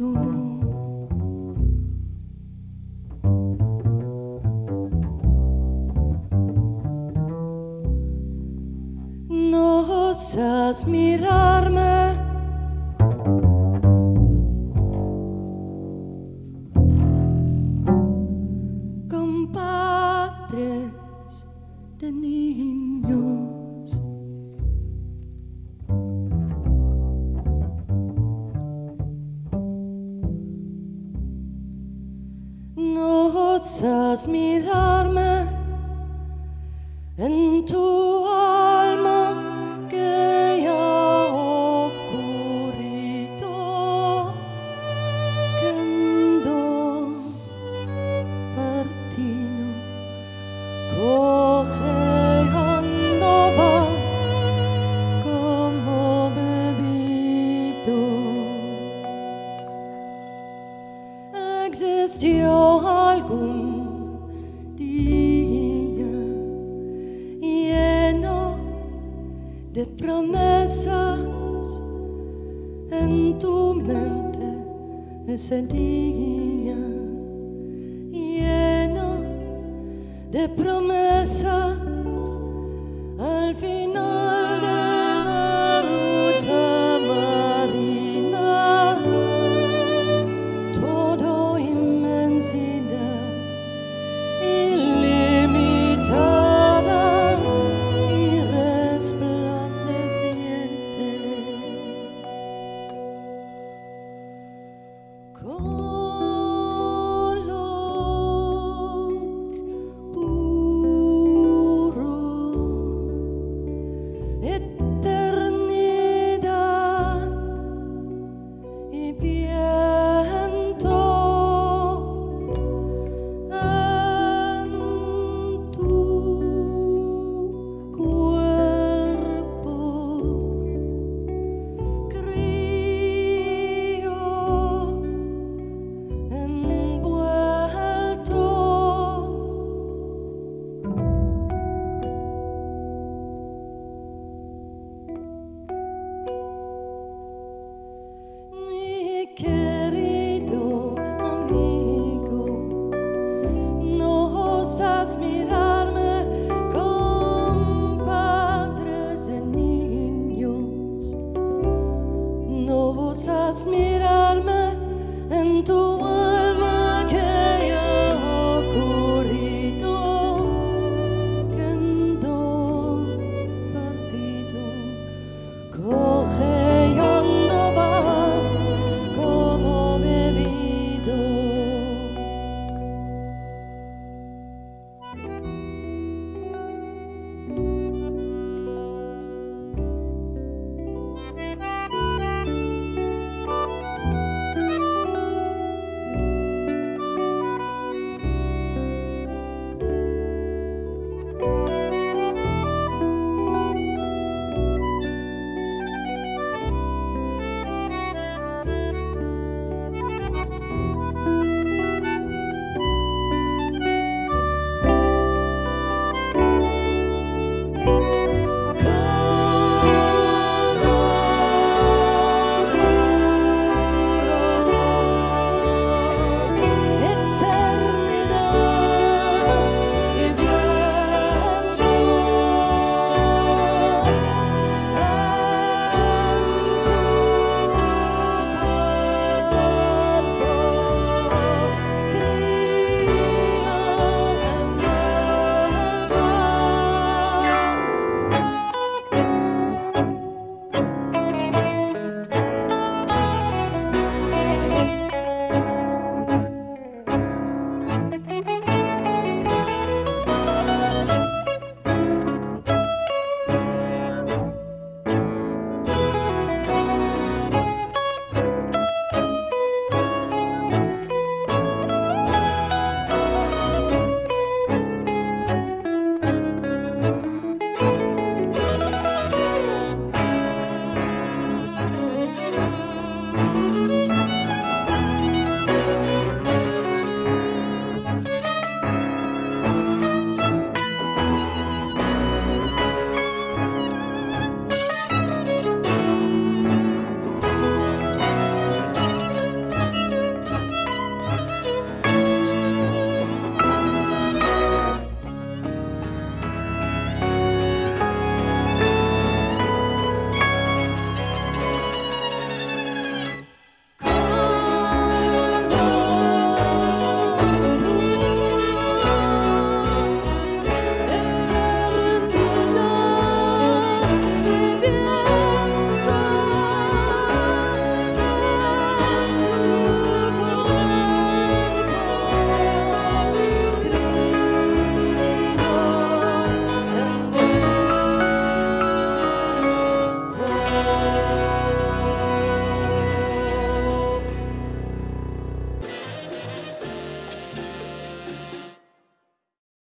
No osas mirarme. Osas mirarme en tu alma que ya ha ocurrido que en dos partino cojeando vas como bebido. Existió algún día lleno de promesas en tu mente ese día lleno de promesas cold. osas mirarme en tu alma que haya ocurrido que en dos partido coge y andabas como bebido